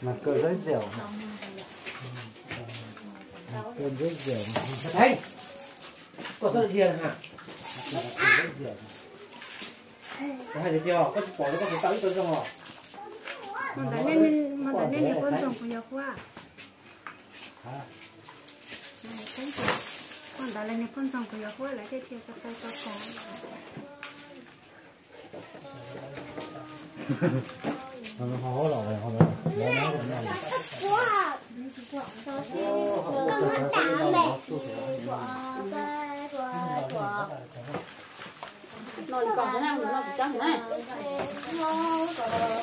mà cơ rất dẻo cơ rất dẻo Hey, có sao thiền hả? rất dẻo Có hai đứa chưa? Có bỏ nó có thể tao cho họ. Mình đã nên mình đã nên con chồng của qua. Này, con. Con đã lên con chồng của qua lại cái kia cho tay cho con nó khó lọ này không đó nó nó cũng là Rồi còn thế nào nó chỉ trong thế này.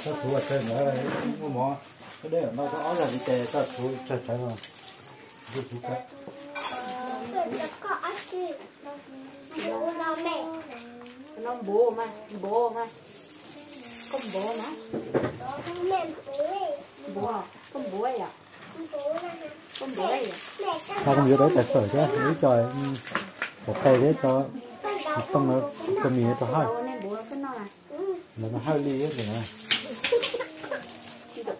sao thú ở trên nữa mua mỏ cái đấy nó có là đi tè sao thú chạy chạy mà đi thú cái Nó bố mà, bố mà. Không bố mà. Bố à? Không bố ấy à? Không bố ấy à? sao không biết đấy tại sở chứ nếu trời một tay đấy cho không nó cầm mì cho hai Bố bố nó phân nó nó hai ly ấy rồi nè Chỉ được.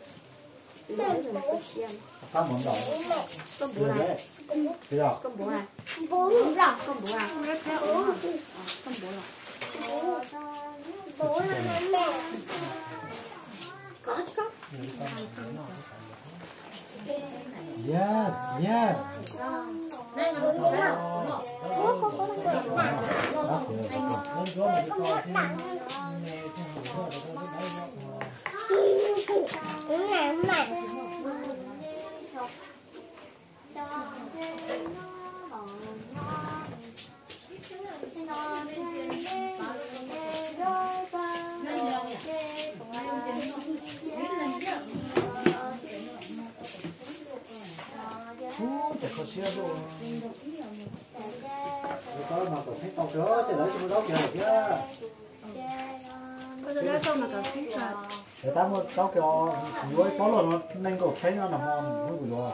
Bố rồi là sốt xiêm. sao món đỏ Không bố à? bây giờ Không bố à? Không bố à? Không bố à? Không bố à? Có chứ có. yeah yeah chả có xe đâu Người ta mà còn thấy tao chớ chứ đợi cho nó kìa chứ. Có nói câu mà cả thích là người ta mà tao kìa nuôi có là nó nên có thấy nó nằm hòm nó bị lo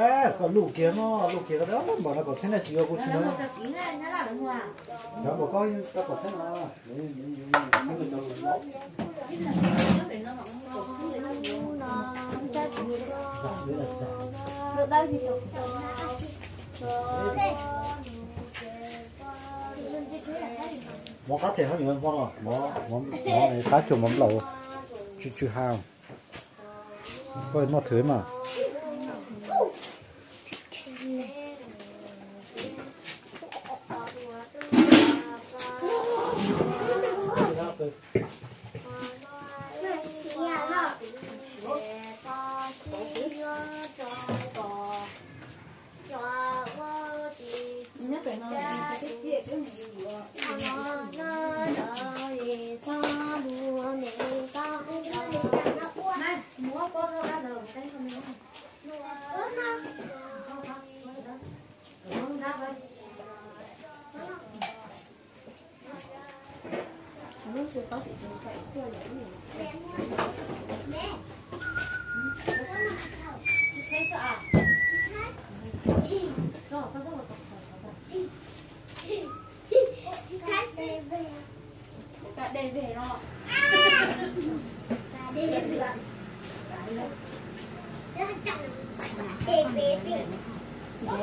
Yeah, còn lũ kia nó lũ kia đó nó bảo nó còn thế này chỉ có cô chỉ nói đó bảo coi ta còn thế nào nó giả đấy là giả món cá thể hơn nhiều món rồi món món món cá chuột món lẩu chú chú hào coi nó thứ mà the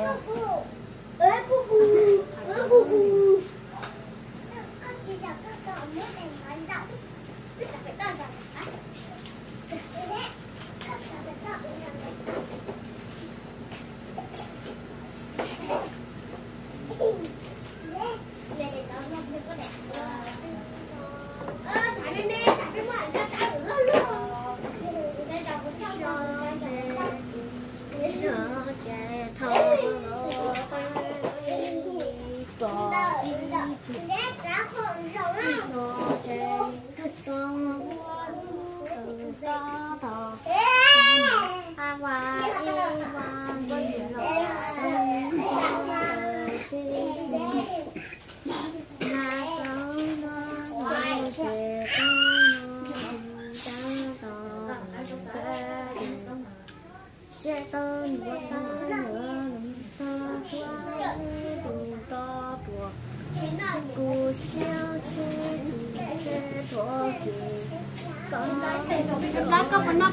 어.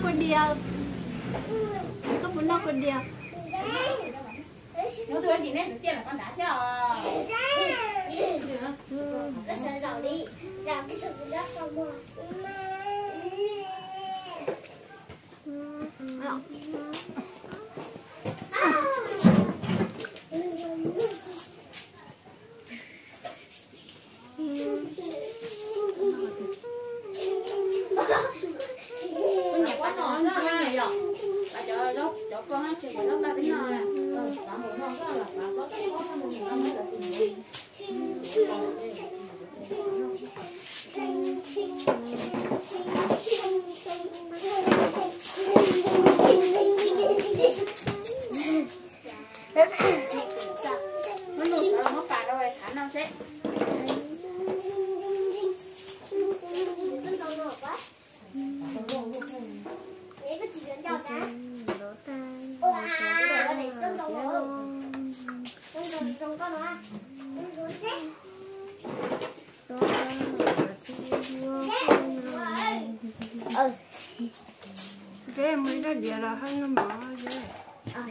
Một nó con điều có một nó con điều Nếu tôi chỉ nên tiền là con đá theo. Cái sợ giàu đi. Chào cái sợ rất con mua. Con nhạc quá ngon đó ha rồi Bà đó con á chừng nó ba đến nồi nè bà một là bà có cái có một ngon đó là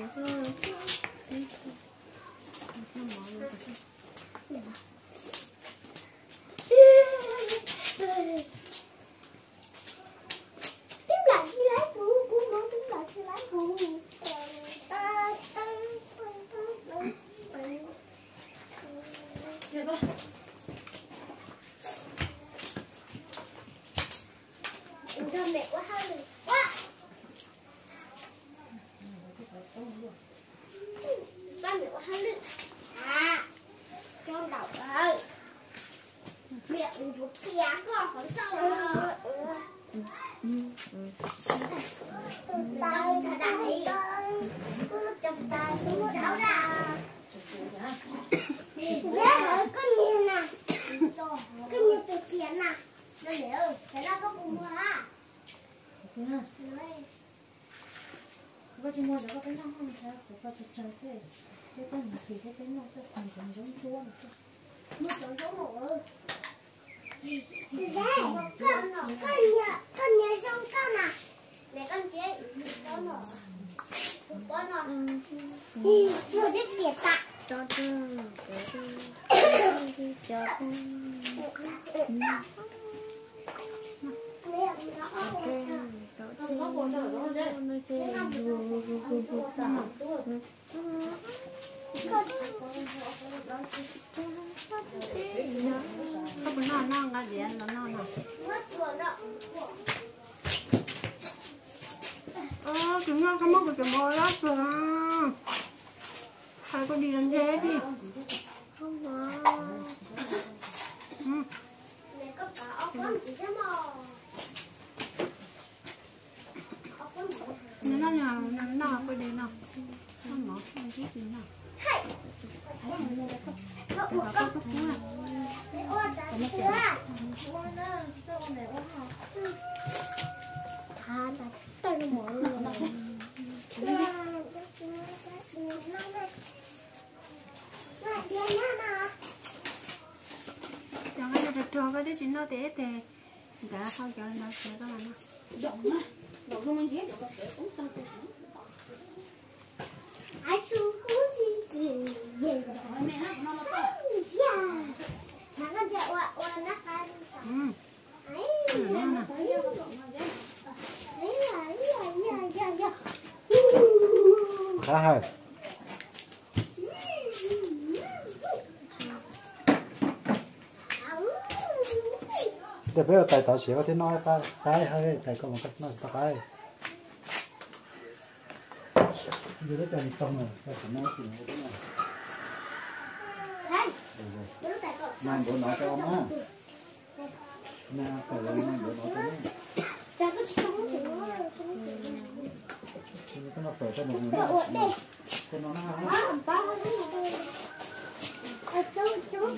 Oh. Pia con khỏi sao rồi Tao thật đại Chồng tay tôi cháu ra Mẹ ơi có nhìn nè Có nhìn từ kia nè Nó để ơi Thế ra có cùng mưa ha Nói có chỉ mua được có cái năm không sao có có chút chơi xe cái con thì cái cái nó sẽ thành thành giống chua Một chỗ chỗ ngủ Đây, con nó, con nhà, con nhà xong con à Để con chế, con nó Con nó Rồi biết biệt tạ cho tôi đi cho Mẹ, nó nó biết việt tại dễ có non non ra địa nó non non Mất chúng nó không có cái mồi lắm rồi có đi làm dễ đi. Không có ừ. Mẹ có cả ốc con chỉ xem mà Ốc con mở nếu nó nhà nó nó có đi nào nó mở không biết gì nào Hay Có cái đó con có cái nào ôn đã chưa thà là tôi mở rồi chẳng ai là trò cái đấy chỉ nó té té đã không cho nó sẽ có là nó động á động không anh dễ động có thể cũng tao cũng Ai xuống khu gì gì rồi mẹ nó nó nó to Yeah. Con chạy qua qua ăn. ừ Ấy. Ừ, nè. Ấy là ấy là ấy là ấy là. Khá bây giờ tại tao xíu có nói ta tay hơi tại có một cách nói ta cái giờ đó cho mình tông rồi ta sẽ nói chuyện với cái này Đây. Bữa tại cậu. mai bữa nói cho má á nè phải là mai bữa nói cho nó Chả có trống thì nó thì cái nó phải cho một người Cậu nó đây. cho nó nó Ba ba Ờ, chú chú.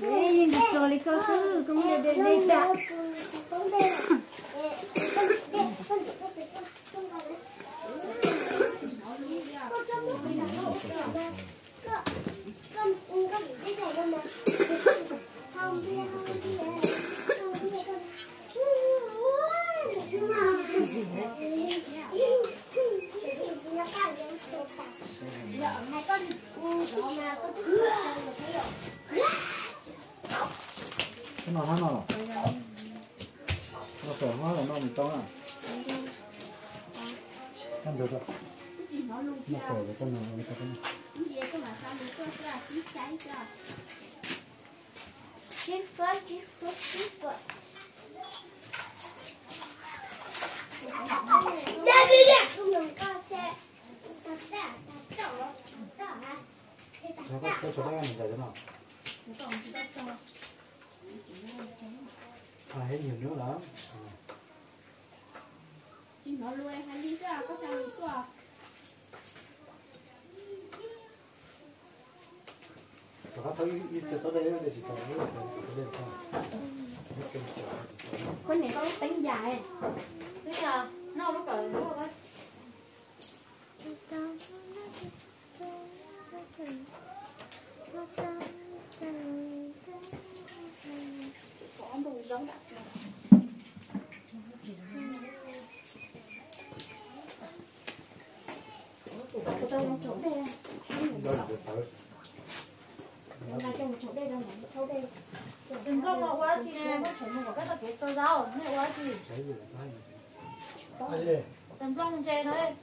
Đây, nhìn được rồi, lý cơ sư, cũng để để để đã. Nó nó nó nó phải hóa là nó mình to à ăn được rồi nó phải cái con nào nó cái con Chiếc phớt, chiếc phớt, chiếc phớt. Đây, đây, đây. Không đừng co xe. Tạt tạt, tạt đỏ, đỏ hả? Thế tạt nó có tạt. có chỗ đây hết nhiều nữa lắm nó lui hay đi ra có sao đi qua thấy ít sẽ tới để con này có tính dài Thế là nó lúc cả lúc đó có bù giống đặc Ở đâu một chỗ đây à? đây là tới Là trong một chỗ đây đâu mà chỗ đây. đừng có mà quá chi nè mới chuẩn một cái tập kết tôi rau mẹ quá chi cái cái gì? Đừng có một chè thôi?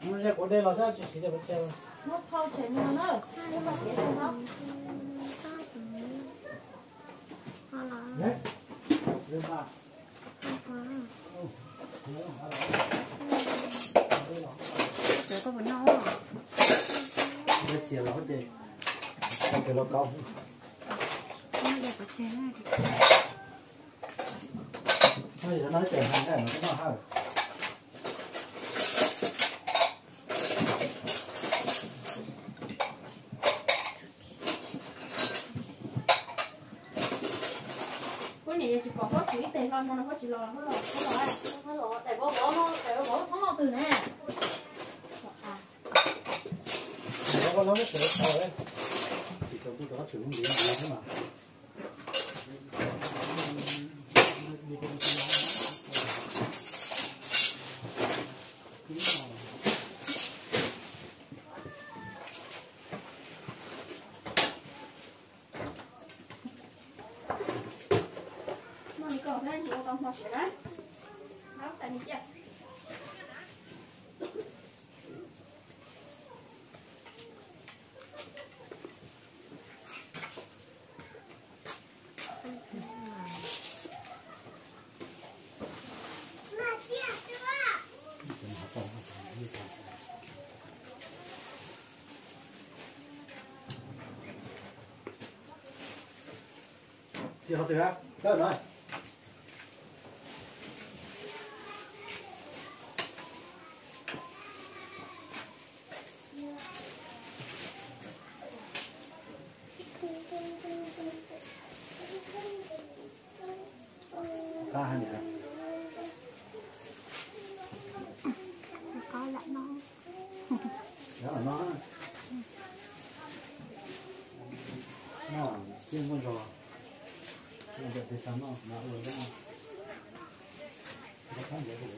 Nó sẽ có đây là sao chỉ chỉ để bắt chơi nó thôi chè nữa. Nữa nhưng mà cái này nó. Đấy. Lên ba rồi có vấn no chỉ là vấn đề không thể nó cao nó đẹp ở trên này thôi sẽ nói chuyện hàng này nó cũng là hay con này chỉ có có mà nó có chỉ lo nó lo nó lo nó lộ để bố bố nó để bố nó không từ nè. Nó có nó biết được sao đấy chỉ cần tôi có sử dụng điện gì thế mà nó đi không? Cái chỉ đấy. Đó tại vì chưa chị học từ á đó rồi ca hai này có lại nó đó là nó nó chuyên con rò nó được thì sáng nó nó rồi đó nó không dễ đủ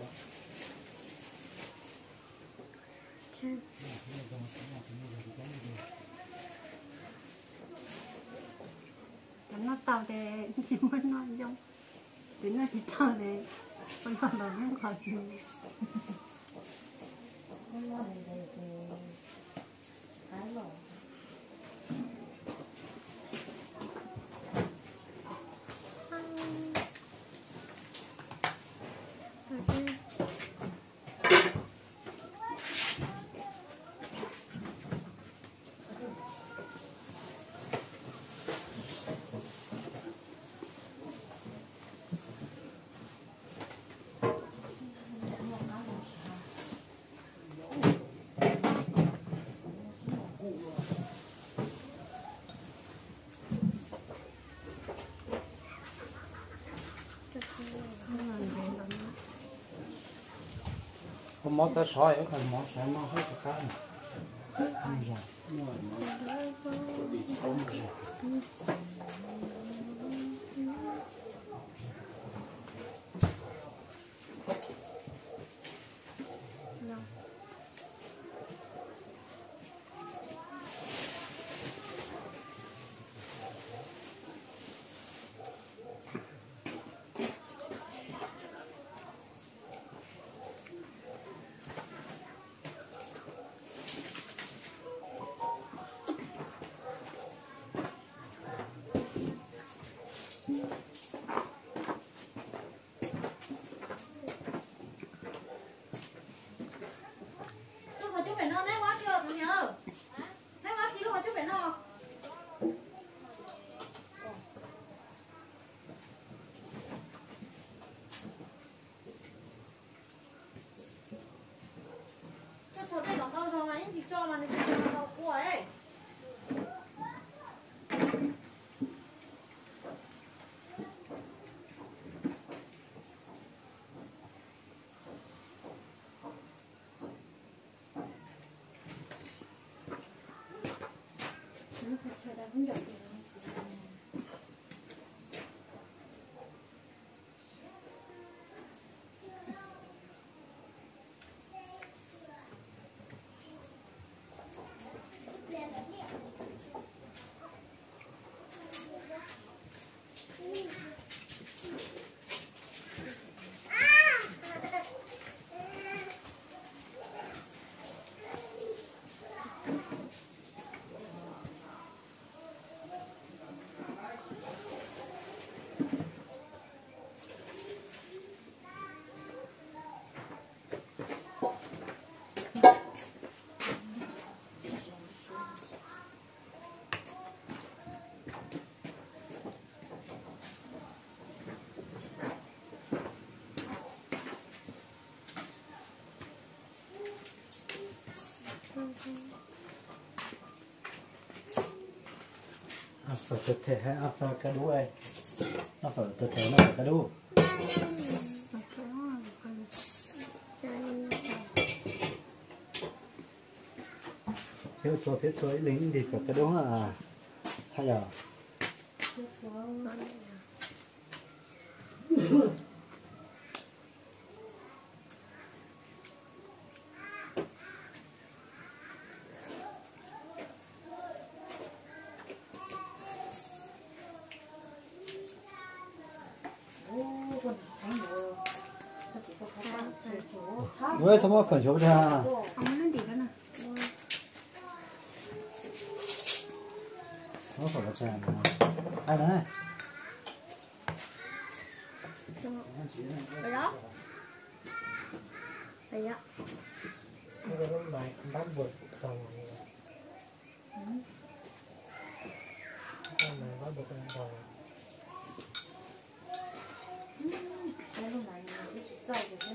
nó tao để chỉ muốn nói giống đến nó chỉ tao để con đó nó khỏi chịu Hãy subscribe cho kênh Ghiền Mì Gõ Để không bỏ lỡ có món ta sỏi ở phần món sẽ món hết cả này không rồi. không rồi. Lúc mà chú phải no Bunu kaçırdım. Áp vào cơ thể hay áp vào cái đuôi nó phải cơ thể nó phải cái đuôi thiếu số thiếu số lính thì phải cái đuôi là hay là với sao đó Rồi đó Nó bắt buộc đầu Con bắt buộc đầu Cái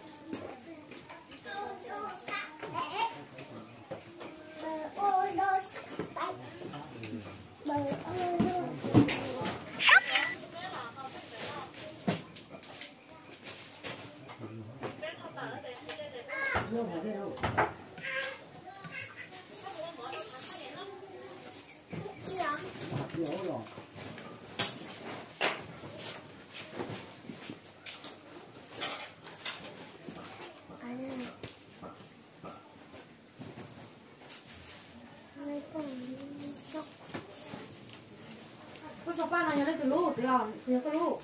ba là nhà đây từ lúc, thì là nhà cái lúc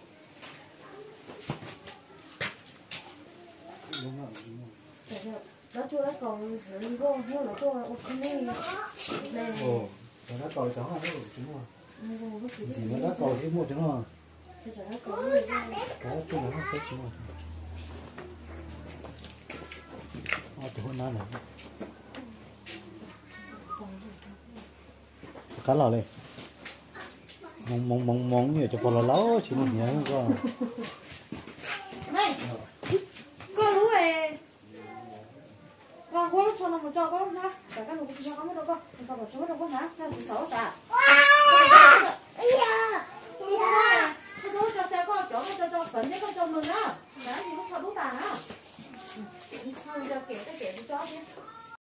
Đó chưa đã còn rượu vô, nó cầu cháu là nó đủ trứng rồi nè, nó chỉ nó đã cầu thì một trứng không Bây giờ nó cái chung nó cái trứng rồi này cá lò lên. Mong mong mong mong nhiều cho con là lâu chỉ một nhớ có